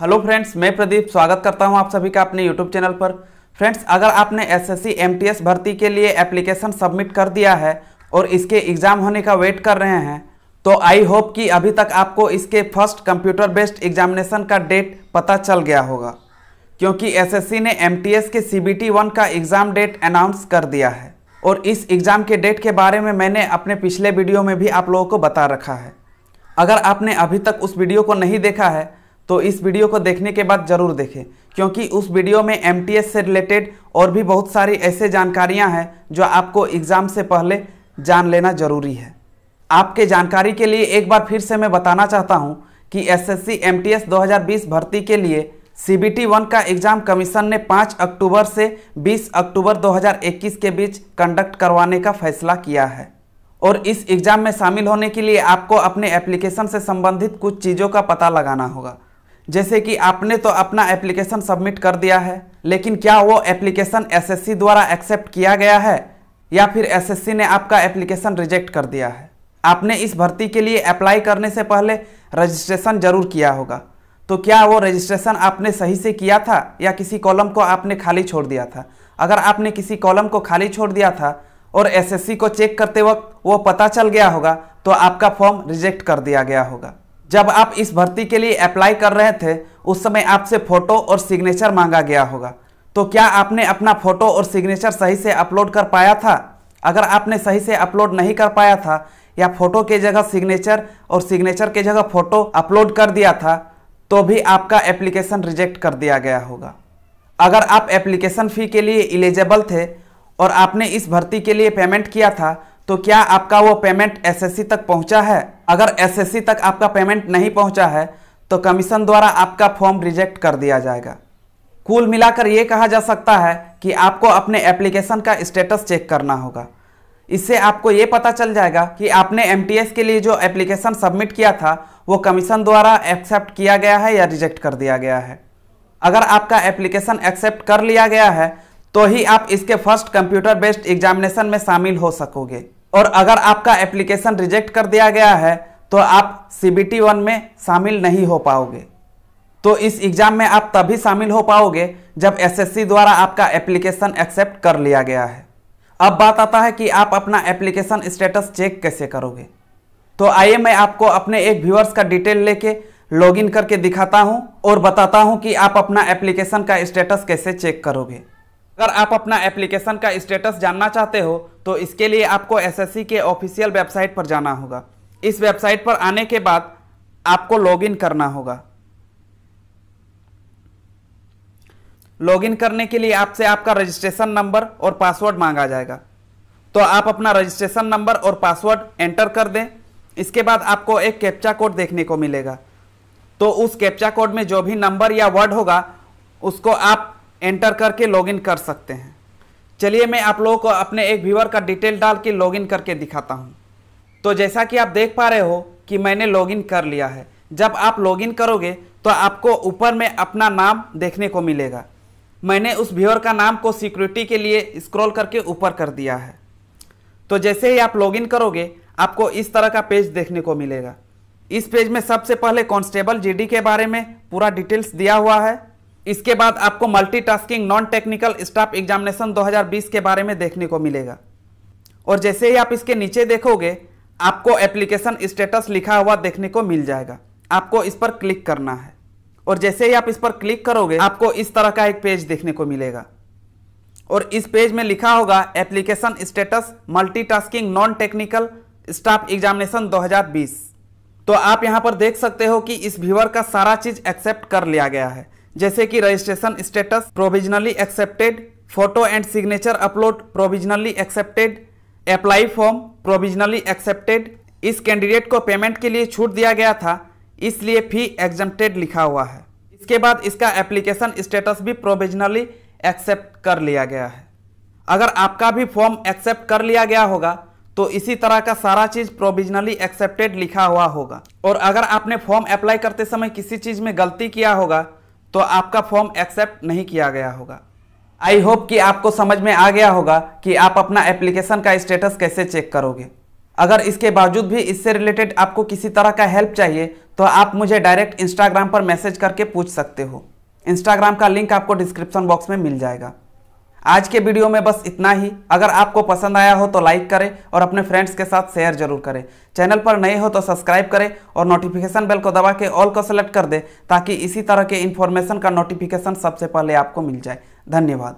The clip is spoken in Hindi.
हेलो फ्रेंड्स, मैं प्रदीप स्वागत करता हूँ आप सभी का अपने यूट्यूब चैनल पर। फ्रेंड्स, अगर आपने एसएससी एमटीएस भर्ती के लिए एप्लीकेशन सबमिट कर दिया है और इसके एग्ज़ाम होने का वेट कर रहे हैं तो आई होप कि अभी तक आपको इसके फ़र्स्ट कंप्यूटर बेस्ड एग्जामिनेशन का डेट पता चल गया होगा, क्योंकि एसएससी ने एमटीएस के सीबीटी वन का एग्ज़ाम डेट अनाउंस कर दिया है। और इस एग्ज़ाम के डेट के बारे में मैंने अपने पिछले वीडियो में भी आप लोगों को बता रखा है। अगर आपने अभी तक उस वीडियो को नहीं देखा है तो इस वीडियो को देखने के बाद ज़रूर देखें, क्योंकि उस वीडियो में एमटीएस से रिलेटेड और भी बहुत सारी ऐसे जानकारियाँ हैं जो आपको एग्ज़ाम से पहले जान लेना ज़रूरी है। आपके जानकारी के लिए एक बार फिर से मैं बताना चाहता हूँ कि एसएससी एमटीएस 2020 भर्ती के लिए सीबीटी वन का एग्ज़ाम कमीशन ने 5 अक्टूबर से 20 अक्टूबर 2021 के बीच कंडक्ट करवाने का फैसला किया है। और इस एग्ज़ाम में शामिल होने के लिए आपको अपने एप्लीकेशन से संबंधित कुछ चीज़ों का पता लगाना होगा। जैसे कि आपने तो अपना एप्लीकेशन सबमिट कर दिया है, लेकिन क्या वो एप्लीकेशन एसएससी द्वारा एक्सेप्ट किया गया है, या फिर एसएससी ने आपका एप्लीकेशन रिजेक्ट कर दिया है? आपने इस भर्ती के लिए अप्लाई करने से पहले रजिस्ट्रेशन ज़रूर किया होगा। तो क्या वो रजिस्ट्रेशन आपने सही से किया था, या किसी कॉलम को आपने खाली छोड़ दिया था? अगर आपने किसी कॉलम को खाली छोड़ दिया था और एसएससी को चेक करते वक्त वो पता चल गया होगा तो आपका फॉर्म रिजेक्ट कर दिया गया होगा। जब आप इस भर्ती के लिए अप्लाई कर रहे थे, उस समय आपसे फ़ोटो और सिग्नेचर मांगा गया होगा। तो क्या आपने अपना फ़ोटो और सिग्नेचर सही से अपलोड कर पाया था? अगर आपने सही से अपलोड नहीं कर पाया था, या फ़ोटो के जगह सिग्नेचर और सिग्नेचर के जगह फ़ोटो अपलोड कर दिया था तो भी आपका एप्लीकेशन रिजेक्ट कर दिया गया होगा। अगर आप एप्लीकेशन फ़ी के लिए इलिजिबल थे और आपने इस भर्ती के लिए पेमेंट किया था तो क्या आपका वो पेमेंट एसएससी तक पहुँचा है? अगर एसएससी तक आपका पेमेंट नहीं पहुँचा है तो कमीशन द्वारा आपका फॉर्म रिजेक्ट कर दिया जाएगा। कुल मिलाकर ये कहा जा सकता है कि आपको अपने एप्लीकेशन का स्टेटस चेक करना होगा। इससे आपको ये पता चल जाएगा कि आपने एमटीएस के लिए जो एप्लीकेशन सबमिट किया था, वो कमीशन द्वारा एक्सेप्ट किया गया है या रिजेक्ट कर दिया गया है। अगर आपका एप्लीकेशन एक्सेप्ट कर लिया गया है तो ही आप इसके फ़र्स्ट कंप्यूटर बेस्ड एग्जामिनेशन में शामिल हो सकोगे। और अगर आपका एप्लीकेशन रिजेक्ट कर दिया गया है तो आप सीबीटी वन में शामिल नहीं हो पाओगे। तो इस एग्ज़ाम में आप तभी शामिल हो पाओगे जब एसएससी द्वारा आपका एप्लीकेशन एक्सेप्ट कर लिया गया है। अब बात आता है कि आप अपना एप्लीकेशन स्टेटस चेक कैसे करोगे। तो आइए मैं आपको अपने एक व्यूअर्स का डिटेल लेके लॉगिन करके दिखाता हूँ और बताता हूँ कि आप अपना एप्लीकेशन का स्टेटस कैसे चेक करोगे। अगर आप अपना एप्लीकेशन का स्टेटस जानना चाहते हो तो इसके लिए आपको एसएससी के ऑफिशियल वेबसाइट पर जाना होगा। इस वेबसाइट पर आने के बाद आपको लॉगिन करना होगा। लॉगिन करने के लिए आपसे आपका रजिस्ट्रेशन नंबर और पासवर्ड मांगा जाएगा। तो आप अपना रजिस्ट्रेशन नंबर और पासवर्ड एंटर कर दें। इसके बाद आपको एक कैप्चा कोड देखने को मिलेगा। तो उस कैप्चा कोड में जो भी नंबर या वर्ड होगा, उसको आप एंटर करके लॉगिन कर सकते हैं। चलिए मैं आप लोगों को अपने एक व्यूअर का डिटेल डाल के लॉगिन करके दिखाता हूँ। तो जैसा कि आप देख पा रहे हो कि मैंने लॉगिन कर लिया है। जब आप लॉगिन करोगे तो आपको ऊपर में अपना नाम देखने को मिलेगा। मैंने उस व्यूअर का नाम को सिक्योरिटी के लिए स्क्रॉल करके ऊपर कर दिया है। तो जैसे ही आप लॉगिन करोगे, आपको इस तरह का पेज देखने को मिलेगा। इस पेज में सबसे पहले कांस्टेबल जीडी के बारे में पूरा डिटेल्स दिया हुआ है। इसके बाद आपको multitasking non technical staff examination 2020 के बारे में देखने को मिलेगा। और जैसे ही आप इसके नीचे देखोगे, आपको एप्लीकेशन स्टेटस लिखा हुआ देखने को मिल जाएगा। आपको इस पर क्लिक करना है। और जैसे ही आप इस पर क्लिक करोगे, आपको इस तरह का एक पेज देखने को मिलेगा। और इस पेज में लिखा होगा application status multitasking non technical staff examination 2020 तो आप यहाँ पर देख सकते हो कि इस व्यूअर का सारा चीज़ एक्सेप्ट कर लिया गया है। जैसे कि registration status provisionally accepted photo and signature upload provisionally accepted apply form provisionally accepted इस कैंडिडेट को पेमेंट के लिए छूट दिया गया था, इसलिए फ़ी एग्जम्प्टेड लिखा हुआ है। इसके बाद इसका एप्लीकेशन स्टेटस भी प्रोविजनली एक्सेप्ट कर लिया गया है। अगर आपका भी फॉर्म एक्सेप्ट कर लिया गया होगा तो इसी तरह का सारा चीज़ प्रोविजनली एक्सेप्टेड लिखा हुआ होगा। और अगर आपने फॉर्म अप्लाई करते समय किसी चीज़ में गलती किया होगा तो आपका फॉर्म एक्सेप्ट नहीं किया गया होगा। आई होप कि आपको समझ में आ गया होगा कि आप अपना एप्लीकेशन का स्टेटस कैसे चेक करोगे। अगर इसके बावजूद भी इससे रिलेटेड आपको किसी तरह का हेल्प चाहिए तो आप मुझे डायरेक्ट इंस्टाग्राम पर मैसेज करके पूछ सकते हो। इंस्टाग्राम का लिंक आपको डिस्क्रिप्शन बॉक्स में मिल जाएगा। आज के वीडियो में बस इतना ही। अगर आपको पसंद आया हो तो लाइक करें और अपने फ्रेंड्स के साथ शेयर ज़रूर करें। चैनल पर नए हो तो सब्सक्राइब करें और नोटिफिकेशन बेल को दबा के ऑल को सेलेक्ट कर दें ताकि इसी तरह के इन्फॉर्मेशन का नोटिफिकेशन सबसे पहले आपको मिल जाए। धन्यवाद।